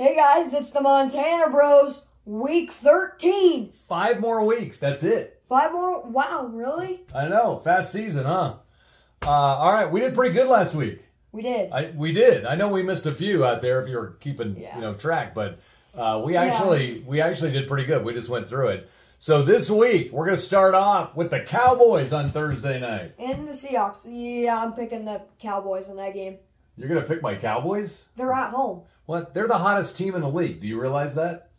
Hey guys, it's the Montana Bros, week 13. Five more weeks. That's it. Five more? Wow, really? I know. Fast season, huh? Uh, all right, we did pretty good last week. We did. I we did. I know we missed a few out there if you're keeping Yeah. you know track, but uh, we actually we actually did pretty good. We just went through it. So this week we're gonna start off with the Cowboys on Thursday night. And the Seahawks. Yeah, I'm picking the Cowboys in that game. You're gonna pick my Cowboys? They're at home. What? They're the hottest team in the league. Do you realize that?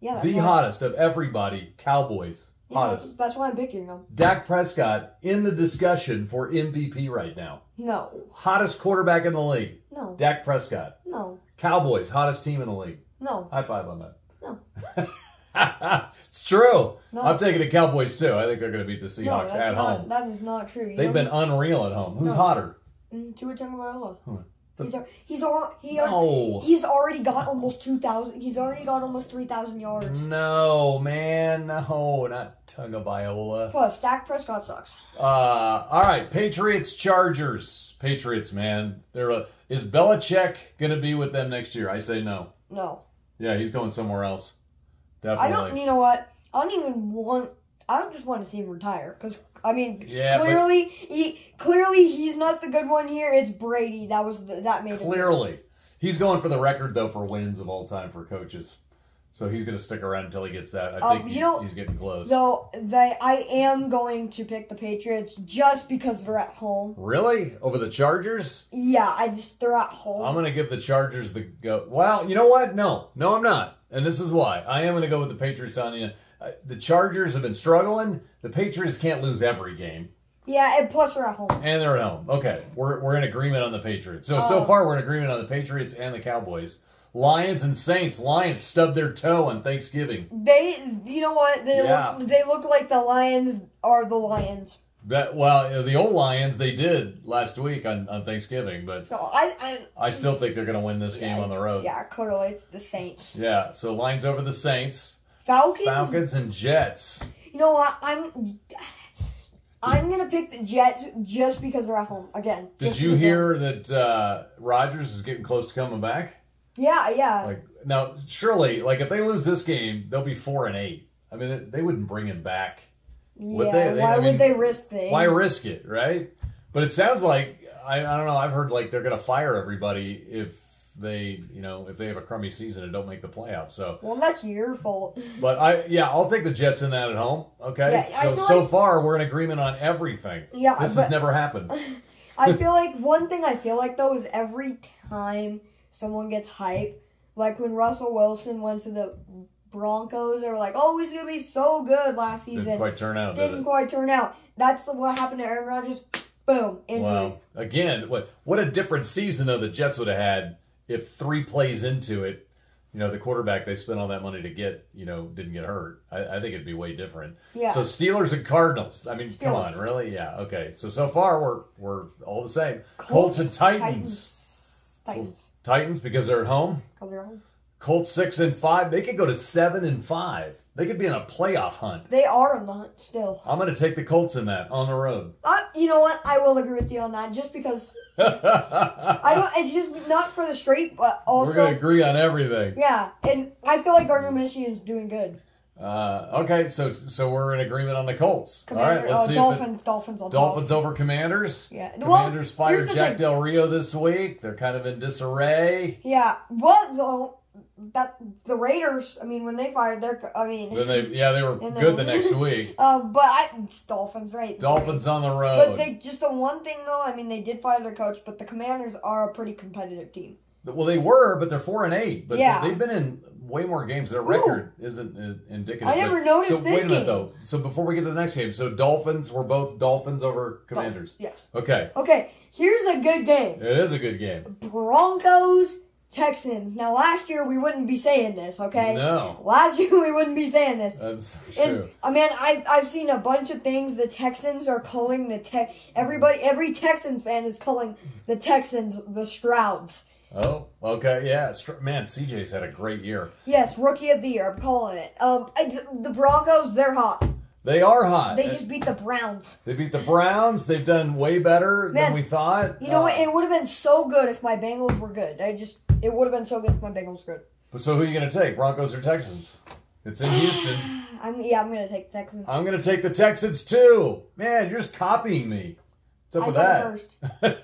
Yeah, The hottest of everybody. Cowboys. yeah, that's, Hottest. that's why I'm picking them. Dak Prescott in the discussion for MVP right now. No, Hottest quarterback in the league. no, Dak Prescott. no, Cowboys, hottest team in the league. no. High five on that. No. it's true. No. I'm taking the Cowboys too. I think they're going to beat the Seahawks that's at not, home. That is not true. You They've been unreal at home. Who's No. hotter? Mm, Tua Tagovailoa. Who? He's he's al- he No. he's already got almost two thousand. He's already got almost three thousand yards. No, man. No, not Tagovailoa. Plus, Dak Prescott sucks. Uh, all right, Patriots, Chargers. Patriots, man. They're a, is Belichick going to be with them next year? I say no. No, Yeah, he's going somewhere else. Definitely. I don't. You know what? I don't even want. I just want to see him retire because I mean, Yeah, clearly he clearly he's not the good one here. It's Brady that was the, that made it. Clearly. He's going for the record, though, for wins of all time for coaches. So he's going to stick around until he gets that. I Um, think you he- know- he's getting close. So they, I am going to pick the Patriots just because they're at home. really? Over the Chargers? Yeah, I just they're at home. I'm going to give the Chargers the go. Well, you know what? No. No, I'm not. And this is why. I am going to go with the Patriots on you. Uh, The Chargers have been struggling. The Patriots can't lose every game. yeah, and plus they're at home. And they're at home. Okay, we're, we're in agreement on the Patriots. So so Oh. far we're in agreement on the Patriots and the Cowboys. Lions and Saints. Lions stubbed their toe on Thanksgiving. They, you know what? They Yeah. look. They look like the Lions are the Lions. That well, the old Lions they did last week on, on Thanksgiving, but So I, I I still think they're going to win this game on the road. yeah, clearly it's the Saints. Yeah, so Lions over the Saints, Falcons. Falcons and Jets. You know what? I'm. I'm gonna pick the Jets just because they're at home again. Did you hear that uh, Rodgers is getting close to coming back? Yeah, yeah. Like now, surely, like if they lose this game, they'll be four and eight. I mean, they wouldn't bring him back. would yeah. they? They- Why I would they risk it? Why risk it, right? But it sounds like I, I don't know. I've heard like they're going to fire everybody if they, you know, if they have a crummy season and don't make the playoffs. So, Well, that's your fault. but I, yeah, I'll take the Jets in that at home. Okay, Yeah, so so like- far we're in agreement on everything. Yeah, this but has never happened. I feel like one thing I feel like though is every time someone gets hype, like when Russell Wilson went to the Broncos, they were like, "Oh, he's gonna be so good last season." Didn't quite turn out, did Didn't it? quite turn out. That's what happened to Aaron Rodgers. Boom, injury. Wow. Again, what what a different season though the Jets would have had if three plays into it, you know, the quarterback they spent all that money to get, you know, didn't get hurt. I, I think it'd be way different. Yeah. So Steelers and Cardinals. I mean, come on, really? Yeah. Okay. So so far we're we're all the same. Colts, and Titans. Titans. Titans. Titans because they're at home. Because they're home. Colts six and five. They could go to seven and five. They could be in a playoff hunt. They are on the hunt still. I'm going to take the Colts in that on the road. Uh, you know what? I will agree with you on that, just because I don't. It's just not for the straight, but also We're going to agree on everything. yeah. And I feel like Gardner Minshew is doing good. Uh, okay, so so we're in agreement on the Colts. Commander, All right, let's uh, see Dolphins. Dolphins on it, Dolphins over Commanders. Yeah. Well, Commanders fired Jack thing. Del Rio this week. They're kind of in disarray. Yeah, but though that the Raiders, I mean, when they fired their, I mean, Then they yeah they were good the next week. uh, but I it's Dolphins, right? Dolphins on the road. But they just the one thing though, I mean, they did fire their coach, but the Commanders are a pretty competitive team. well, they were, but they're four and eight. But Yeah. they've been in way more games. Their record isn't uh, indicative. I never But- noticed So this wait a minute game. though. So before we get to the next game, so Dolphins were both Dolphins over Commanders. Yes. Okay, Okay, here's a good game: it is a good game. Broncos Texans. Now, last year we wouldn't be saying this, okay? No, Last year we wouldn't be saying this. that's And true. I mean, I I've seen a bunch of things. The Texans are calling the tech. Everybody, every Texans fan is calling the Texans the Strouds. Oh, okay, yeah. Man, CJ's had a great year. Yes, rookie of the year. I'm calling it. Um, I- the Broncos, they're hot. They are hot. They just beat the Browns. They beat the Browns. They've done way better Man, than we thought. You know what? Uh, It would have been so good if my Bengals were good. I just, it would have been so good if my Bengals were good. But so who are you going to take, Broncos or Texans? It's in Houston. I'm yeah, I'm gonna take Texans. I'm going to take the Texans too. Man, you're just copying me. What's up I with that?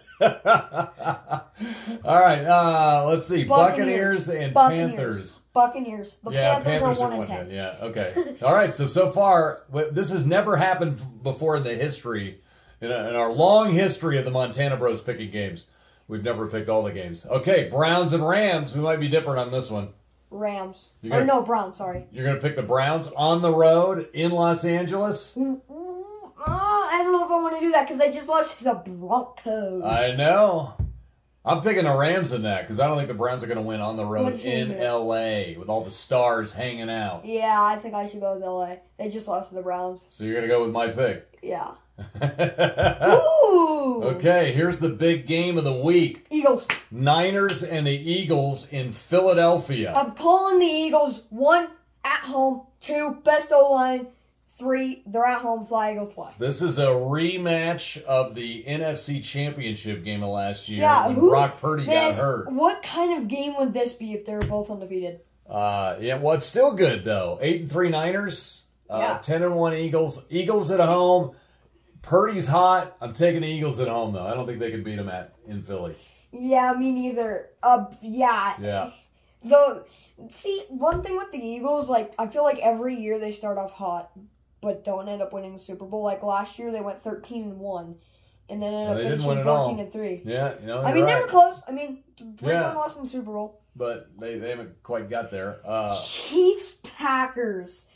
first. All right, uh, let's see. Buccaneers. Buccaneers, and Buccaneers. Panthers. Buccaneers. The yeah, Panthers, Panthers are one and ten. Yeah, okay. All right, so so far, this has never happened before in the history, in, our long history of the Montana Bros picking games. We've never picked all the games. Okay, Browns and Rams. We might be different on this one. Rams. You or no, Browns. Sorry. You're going to pick the Browns on the road in Los Angeles. Mm, mm, uh, I don't know if I want to do that because they just lost to the Broncos. I know. I'm picking the Rams in that because I don't think the Browns are going to win on the road What's in there? LA with all the stars hanging out. yeah, I think I should go with LA. They just lost to the Browns. So you're going to go with my pick. Yeah. okay, here's the big game of the week Eagles. Niners and the Eagles in Philadelphia. I'm calling the Eagles. One at home. Two best O line. Three they're at home. Fly Eagles fly. This is a rematch of the NFC Championship game of last year Yeah, when who- Brock Purdy Man, got hurt. what kind of game would this be if they were both undefeated? Uh, yeah, well, it's still good though. Eight and three Niners, uh, Yeah. ten and one Eagles. Eagles at home. Purdy's hot. I'm taking the Eagles at home though. I don't think they can beat them at in Philly. Yeah, me neither. Uh, yeah. Yeah, Though, see, one thing with the Eagles, like I feel like every year they start off hot, but don't end up winning the Super Bowl. Like last year, they went thirteen and one, and then ended Yeah, up they finishing win fourteen and three. yeah. You know, I mean, they were close. I mean, three Yeah. lost in the Super Bowl. but they, they haven't quite got there. Uh, Chiefs Packers.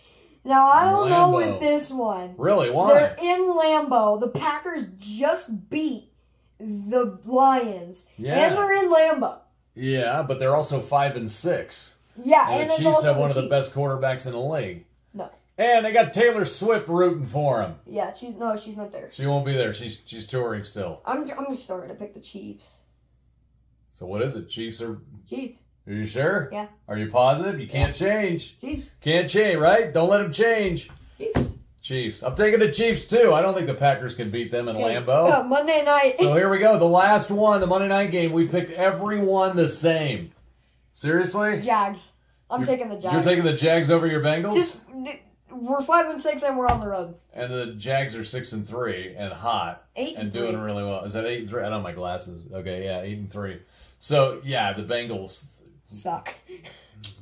Now I don't know with this one. really? Why? They're in Lambeau. The Packers just beat the Lions, Yeah. and they're in Lambeau. yeah, but they're also five and six. Yeah, And, and, the Chiefs have one of the best quarterbacks in the league. No. And they got Taylor Swift rooting for him. Yeah, she's no, she's not there. She won't be there. She's she's touring still. I'm I'm just starting to pick the Chiefs. So what is it? Chiefs are. Chiefs, Are you sure? Yeah. Are you positive? You can't change. Chiefs, Can't change, right? Don't let them change. Chiefs. Chiefs. I'm taking the Chiefs too. I don't think the Packers can beat them in Okay. Lambeau. Monday night. So here we go. The last one, the Monday night game. We picked everyone the same. Seriously? Jags. I'm You're- taking the Jags. You're taking the Jags over your Bengals? Just we're five and six and we're on the road. and the Jags are six and three and hot Eight and and doing really well. Is that eight and three? I don't have my glasses. Okay, yeah, eight and three. So yeah, the Bengals Suck.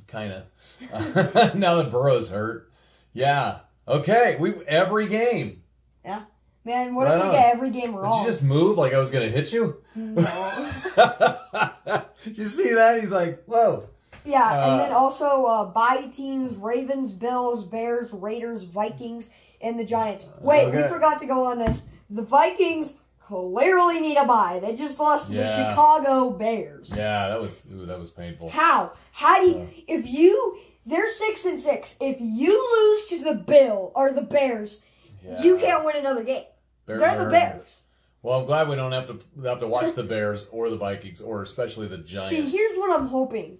kind of. now that Burrow's hurt, yeah. Okay, we every game. Yeah. Man, what Right if we on. get every game wrong? Did you just move like I was gonna hit you? No. Did you see that? He's like, whoa. Yeah, Uh, and then also uh, bye teams: Ravens, Bills, Bears, Raiders, Vikings, and the Giants. Wait, we forgot to go on this. The Vikings clearly need a bye. They just lost to the Chicago Bears. Yeah, that was ooh, that was painful. How? How do you? If you, they're six and six. If you lose to the Bill or the Bears, Yeah. you can't win another game. Bears they're the Bears. Well, I'm glad we don't have to have to watch the Bears or the Vikings or especially the Giants. See, here's what I'm hoping.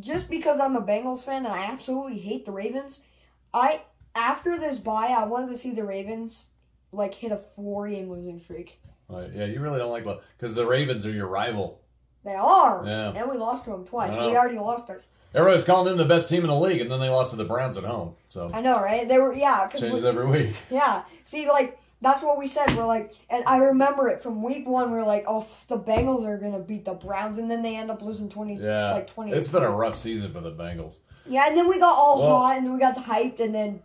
Just because I'm a Bengals fan and I absolutely hate the Ravens, I after this bye, I wanted to see the Ravens like hit a four game losing streak. Right, yeah, you really don't like because the Ravens are your rival. They are, Yeah. and we lost to them twice. We already lost ours. Everybody's calling them the best team in the league, and then they lost to the Browns at home. So I know, right? They were, yeah. changes we- every week. yeah. See, like that's what we said. We're like, and I remember it from week one. We are like, oh, the Bengals are gonna beat the Browns, and then they end up losing twenty, Yeah, like twenty. it's been a rough season for the Bengals. yeah, and then we got all Well- hot, and we got hyped, and then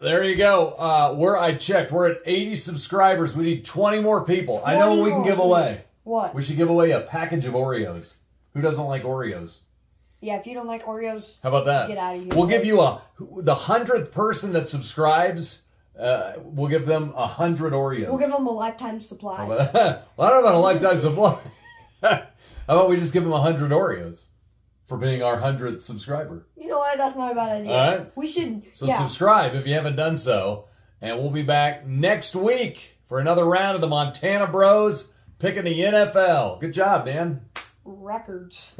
There you go. Uh, where I checked, we're at 80 subscribers. We need 20 more people. I know what we can give away. what? We should give away a package of Oreos. Who doesn't like Oreos? Yeah, if you don't like Oreos, How about that? Get outta here. We'll give you a the hundredth person that subscribes. Uh, we'll give them a hundred Oreos. we'll give them a lifetime supply. Well, I don't know about a lifetime supply. How about we just give them a hundred Oreos for being our hundredth subscriber? You know what? That's not a bad idea. All right. We should. So yeah. subscribe if you haven't done so, and we'll be back next week for another round of the Montana Bros picking the NFL. Good job, Dan. records.